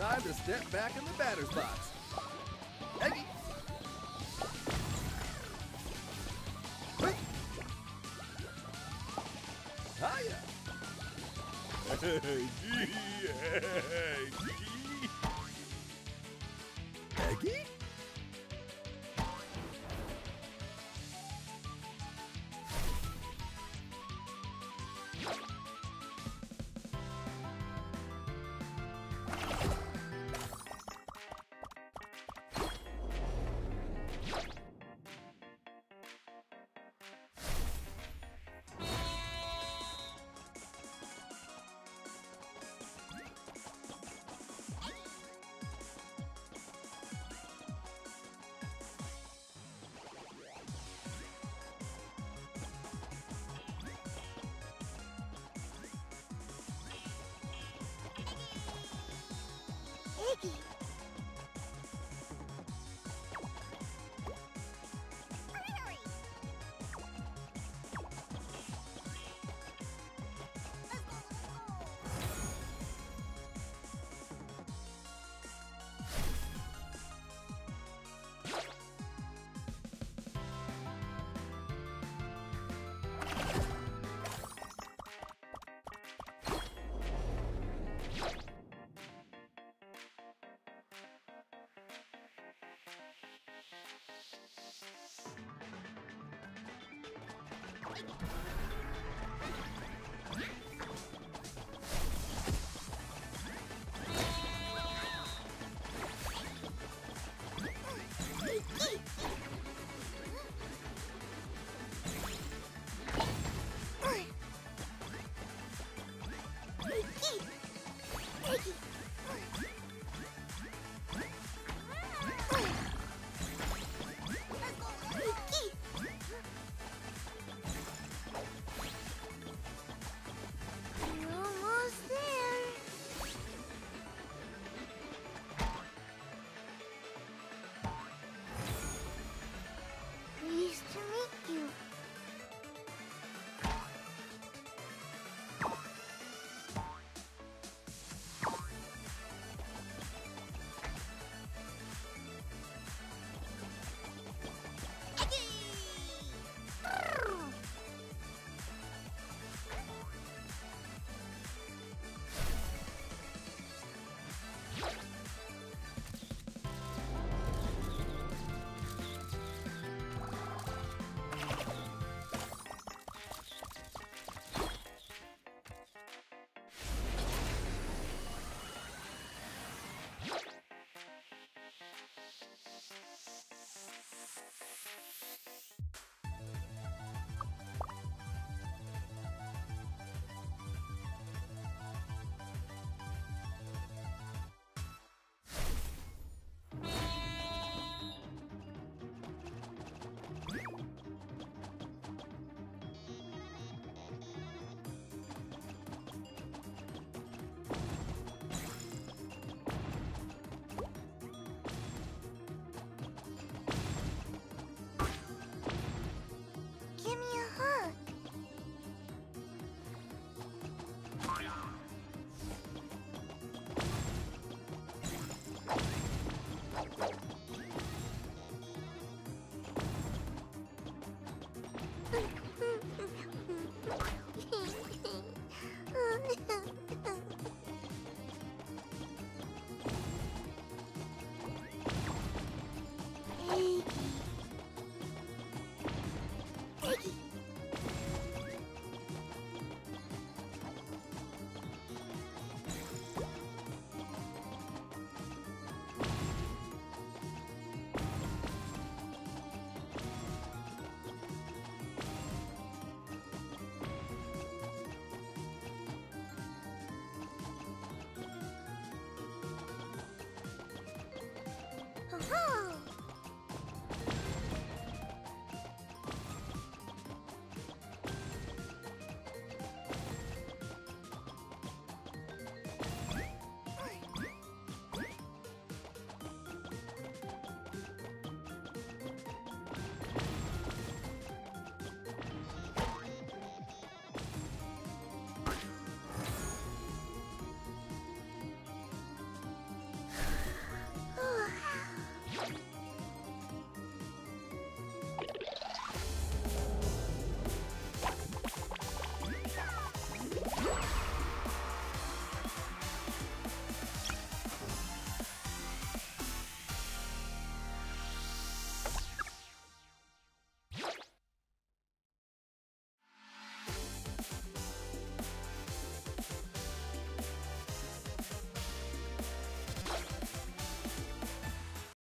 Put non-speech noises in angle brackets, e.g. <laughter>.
Time to step back in the batter's box. Eggy. Hiya. Eggy? <laughs> Iggy. Piggy! Piggy!